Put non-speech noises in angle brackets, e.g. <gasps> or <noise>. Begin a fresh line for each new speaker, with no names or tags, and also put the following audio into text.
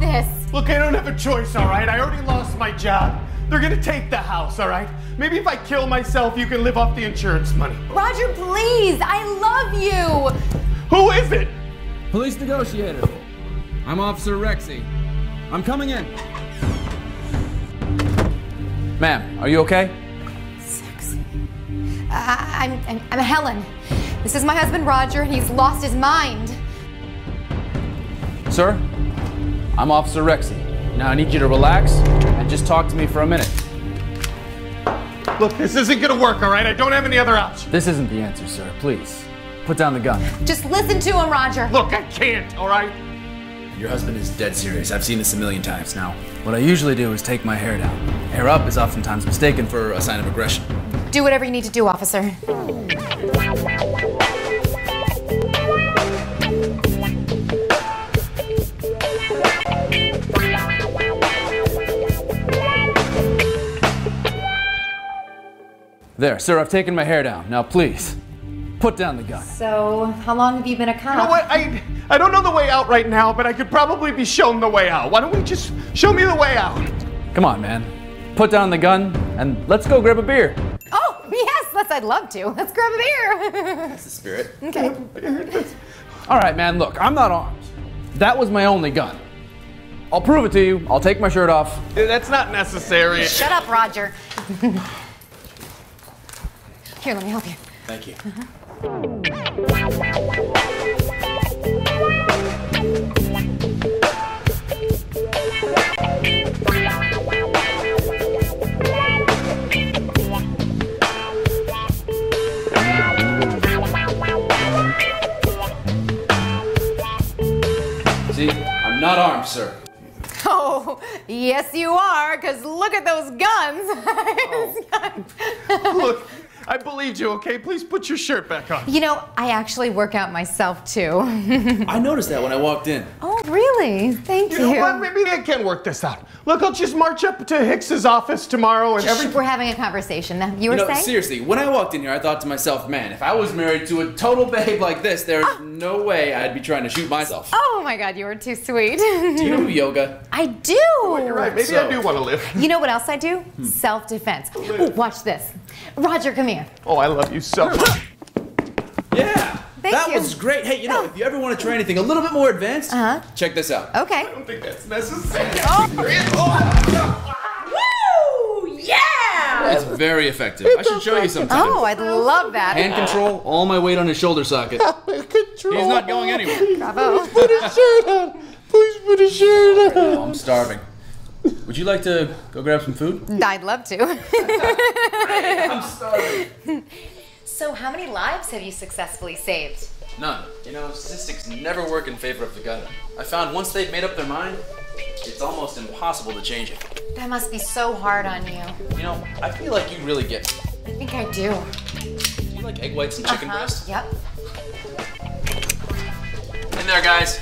this?
Look, I don't have a choice, all right? I already lost my job. They're gonna take the house, all right? Maybe if I kill myself, you can live off the insurance money.
Roger, please. I love you.
Who is it?
Police negotiator. I'm Officer Rexy. I'm coming in. Ma'am, are you okay?
Sexy. Uh, I'm, I'm, I'm Helen. This is my husband Roger, and he's lost his mind.
Sir, I'm Officer Rexy. Now I need you to relax and just talk to me for a minute.
Look, this isn't gonna work, all right? I don't have any other option.
This isn't the answer, sir. Please, put down the gun.
Just listen to him, Roger.
Look, I can't, all right?
Your husband is dead serious. I've seen this a million times now. What I usually do is take my hair down. Hair up is oftentimes mistaken for a sign of aggression.
Do whatever you need to do, officer.
There, sir, I've taken my hair down. Now, please, put down the gun.
So, how long have you been a cop?
You know what? I I don't know the way out right now, but I could probably be shown the way out. Why don't we just show me the way out?
Come on, man. Put down the gun and let's go grab a beer.
Oh, yes, let's, I'd love to. Let's grab a beer. <laughs>
That's the spirit.
okay.
All right, man, look, I'm not armed. That was my only gun. I'll prove it to you. I'll take my shirt off.
That's not necessary.
Shut up, Roger. <laughs> Here, let me help you.
Thank you. Mm-hmm. See, I'm not armed, sir.
Oh, yes, you are, because look at those guns. <laughs> oh.
Look, I believed you, okay? Please put your shirt back on.
you know, I actually work out myself, too.
I noticed that when I walked in.
oh, really? Thank
You
you.
know what? Maybe I can work this out. Look, I'll just march up to Hicks's office tomorrow and every.
We're having a conversation. Now, You were
You know,
saying?
seriously, when I walked in here, I thought to myself, man, if I was married to a total babe like this, there's <gasps> no way I'd be trying to shoot myself.
Oh my God, you are too sweet. <laughs>
Do you do yoga?
I do.
Oh, you're right. Maybe
So-
I do want to live.
You know what else I do? Hmm. Self-defense. Ooh, watch this. Roger, come here.
Oh, I love you so much.
Yeah.
Thank
that
you.
was great. Hey, you know, if you ever want to try anything a little bit more advanced,
Uh-huh.
check this out.
Okay.
I don't think that's necessary.
Woo! Yeah!
It's very effective. I should show you sometime.
Oh, I'd love that.
Hand control, all my weight on his shoulder socket. <laughs> control. He's not going anywhere.
Bravo.
Please Put a shirt on. Please put a shirt on.
Oh, I'm starving. Would you like to go grab some food?
I'd love to. <laughs>
I'm starving.
So, how many lives have you successfully saved?
None. You know, statistics never work in favor of the gunner. I found once they've made up their mind, it's almost impossible to change it.
That must be so hard on you.
You know, I feel like you really get me.
I think I do.
Do you like egg whites and chicken
Uh-huh.
breast?
Yep.
In there, guys.